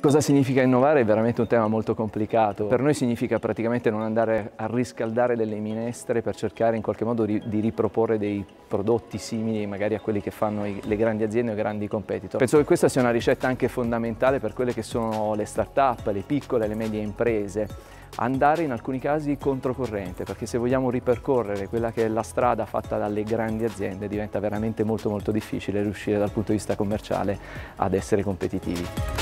Cosa significa innovare? È veramente un tema molto complicato. Per noi significa praticamente non andare a riscaldare delle minestre per cercare in qualche modo di riproporre dei prodotti simili magari a quelli che fanno le grandi aziende o i grandi competitor. Penso che questa sia una ricetta anche fondamentale per quelle che sono le start-up, le piccole e le medie imprese andare in alcuni casi controcorrente perché se vogliamo ripercorrere quella che è la strada fatta dalle grandi aziende diventa veramente molto molto difficile riuscire dal punto di vista commerciale ad essere competitivi.